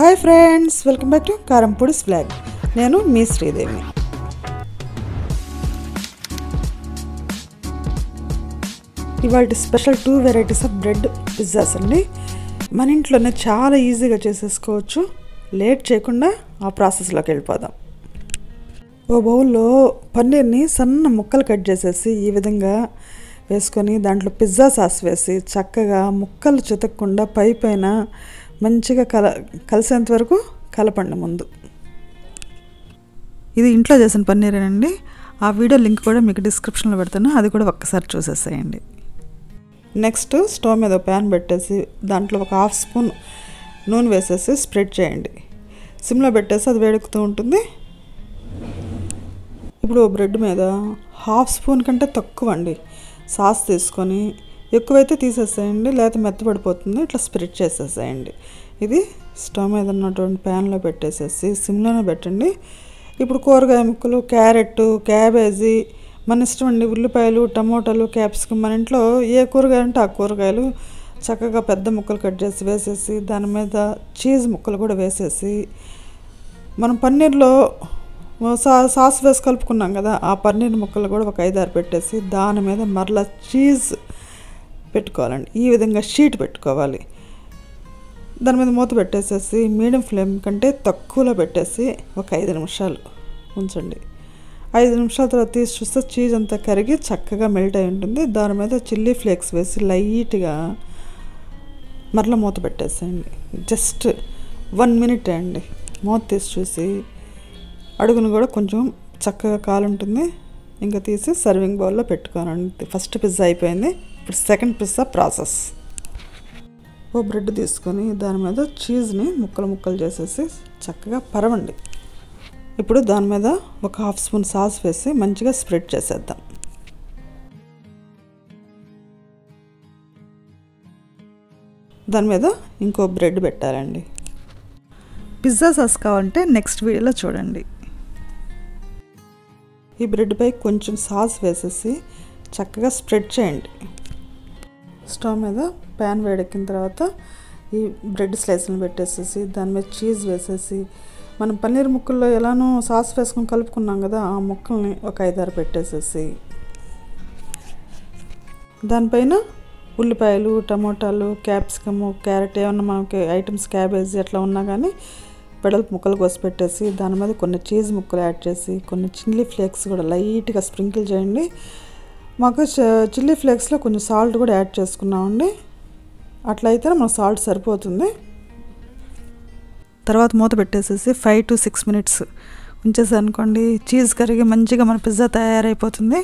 Hi friends welcome back to Karampudi's vlog నేను మీ శ్రీదేవి. ఇవాళ special two varieties of bread pizzas అండి. మన ఇంట్లోనే చాలా ఈజీగా చేసేసుకోవచ్చు. లేట్ చేయకుండా ఆ ప్రాసెస్లోకి వెళ్ళిపోదాం. ఓ బౌల్లో పన్నీర్ని సన్న ముక్కలు కట్ చేసేసి ఈ విధంగా వేసుకొని దాంట్లో పిజ్జా సాస్ వేసి చక్కగా ముక్కలు చితకకుండా పై పైన మంచిగా కల కలిసేంత వరకు కలపండి ముందు. ఇది ఇంట్లో చేసిన పన్నీరేనండి. ఆ వీడియో లింక్ కూడా మీకు డిస్క్రిప్షన్లో పెడతాను. అది కూడా ఒక్కసారి చూసేసేయండి. నెక్స్ట్ స్టవ్ మీద ప్యాన్ పెట్టేసి దాంట్లో ఒక హాఫ్ స్పూన్ నూనె వేసేసి స్ప్రెడ్ చేయండి. సిమ్లో పెట్టేసి అది వేడుకుతూ ఉంటుంది. ఇప్పుడు బ్రెడ్ మీద హాఫ్ స్పూన్ కంటే తక్కువ అండి సాస్ తీసుకొని ఎక్కువైతే తీసేసేయండి లేకపోతే మెత్తపడిపోతుంది ఇట్లా స్ప్రెడ్ చేసేసేయండి. ఇది స్టవ్ మీద ఉన్నటువంటి ప్యాన్లో పెట్టేసేసి సిమ్లోనే పెట్టండి. ఇప్పుడు కూరగాయ ముక్కలు క్యారెట్ క్యాబేజీ మన ఇష్టం అండి ఉల్లిపాయలు టమోటాలు క్యాప్సికమ్ మన ఇంట్లో ఏ కూరగాయ అంటే ఆ కూరగాయలు చక్కగా పెద్ద ముక్కలు కట్ చేసి వేసేసి దాని మీద చీజ్ ముక్కలు కూడా వేసేసి మనం పన్నీర్లో సా సాస్ వేసి కలుపుకున్నాం కదా ఆ పన్నీర్ ముక్కలు కూడా ఒక ఐదారు పెట్టేసి దాని మీద మరలా చీజ్ పెట్టుకోవాలండి. ఈ విధంగా షీట్ పెట్టుకోవాలి. దాని మీద మూత పెట్టేసేసి మీడియం ఫ్లేమ్ కంటే తక్కువలో పెట్టేసి ఒక ఐదు నిమిషాలు ఉంచండి. ఐదు నిమిషాల తర్వాత తీసి చూస్తే చీజ్ అంతా కరిగి చక్కగా మెల్ట్ అయి ఉంటుంది. దాని మీద చిల్లీ ఫ్లేక్స్ వేసి లైట్గా మరలా మూత పెట్టేసేయండి. జస్ట్ వన్ మినిట్ అండి. మూత తీసి చూసి అడుగును కూడా కొంచెం చక్కగా కాలుంటుంది. ఇంకా తీసి సర్వింగ్ బౌల్లో పెట్టుకోనండి ఫస్ట్ పిజ్జా అయిపోయింది. ఇప్పుడు సెకండ్ పిజ్జా ప్రాసెస్ ఓ బ్రెడ్ తీసుకొని దాని మీద చీజ్ని ముక్కలు ముక్కలు చేసేసి చక్కగా పరవండి. ఇప్పుడు దాని మీద ఒక హాఫ్ స్పూన్ సాస్ వేసి మంచిగా స్ప్రెడ్ చేసేద్దాం. దాని మీద ఇంకో బ్రెడ్ పెట్టాలండి. పిజ్జా సాస్ కావాలంటే నెక్స్ట్ వీడియోలో చూడండి. ఈ బ్రెడ్పై కొంచెం సాస్ వేసేసి చక్కగా స్ప్రెడ్ చేయండి. స్టవ్ మీద ప్యాన్ వేడెక్కిన తర్వాత ఈ బ్రెడ్ స్లైస్ని పెట్టేసేసి దాని మీద చీజ్ వేసేసి మనం పన్నీర్ ముక్కల్లో ఎలానో సాస్ వేసుకొని కలుపుకున్నాం కదా ఆ ముక్కల్ని ఒక ఐదారు పెట్టేసేసి దానిపైన ఉల్లిపాయలు టమోటాలు క్యాప్సికము క్యారెట్ ఏమన్నా మనకి ఐటమ్స్ క్యాబేజీ అట్లా ఉన్నా కానీ పెడలు ముక్కలు కోసి పెట్టేసి దాని మీద కొన్ని చీజ్ ముక్కలు యాడ్ చేసి కొన్ని చిల్లీ ఫ్లేక్స్ కూడా లైట్గా స్ప్రింకిల్ చేయండి. మాకు చిల్లీ ఫ్లేక్స్లో కొంచెం సాల్ట్ కూడా యాడ్ చేసుకున్నామండి. అట్లా అయితే మన సాల్ట్ సరిపోతుంది. తర్వాత మూత పెట్టేసేసి ఫైవ్ టు సిక్స్ మినిట్స్ ఉంచేసనుకోండి. చీజ్ కరిగి మంచిగా మన పిజ్జా తయారైపోతుంది.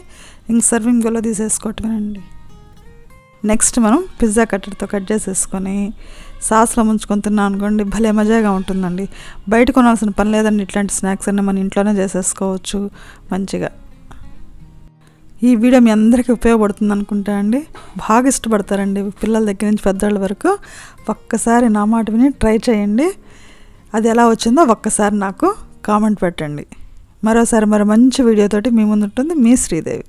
ఇంక సర్వింగ్ గోలో తీసేసుకోవటమేనండి నెక్స్ట్ మనం పిజ్జా కట్టర్తో కట్ చేసేసుకొని సాస్లో ముంచుకొని తిన్నాం అనుకోండి భలే మజాగా ఉంటుందండి. బయట కొనాల్సిన పని లేదండి. ఇట్లాంటి స్నాక్స్ అన్నీ మన ఇంట్లోనే చేసేసుకోవచ్చు మంచిగా. ఈ వీడియో మీ అందరికీ ఉపయోగపడుతుంది అనుకుంటా అండి. బాగా ఇష్టపడతారండి పిల్లల దగ్గర నుంచి పెద్దవాళ్ళ వరకు. ఒక్కసారి నా మాట విని ట్రై చేయండి. అది ఎలా వచ్చిందో ఒక్కసారి నాకు కామెంట్ పెట్టండి. మరోసారి మరో మంచి వీడియోతోటి మీ ముందు ఉంటుంది మీ శ్రీదేవి.